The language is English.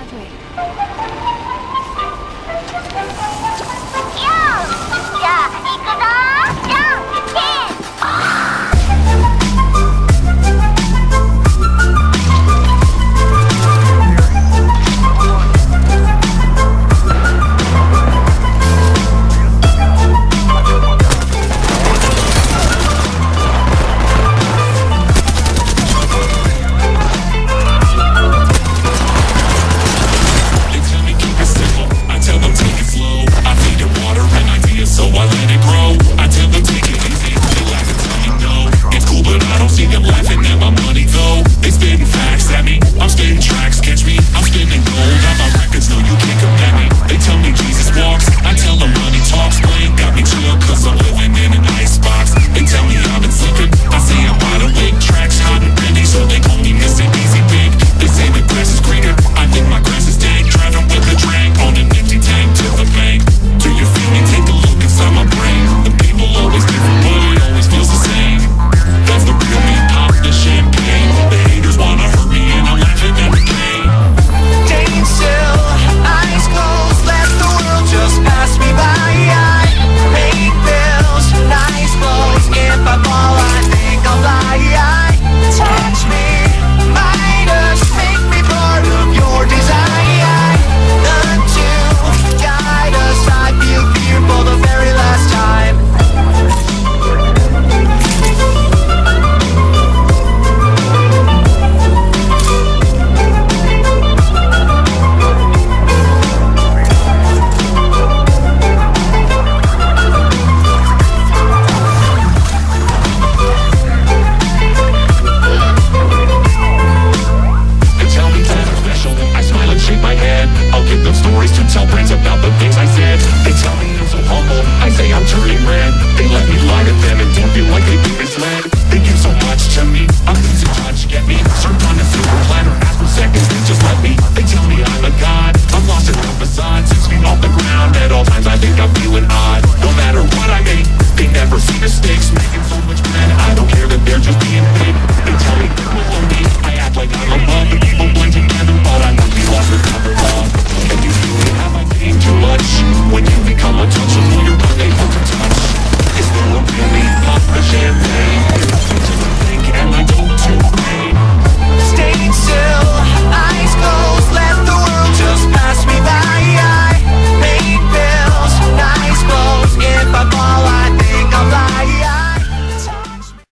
他就是 I'm turning red. They let me lie to them and don't feel like they even fled They give so much to me.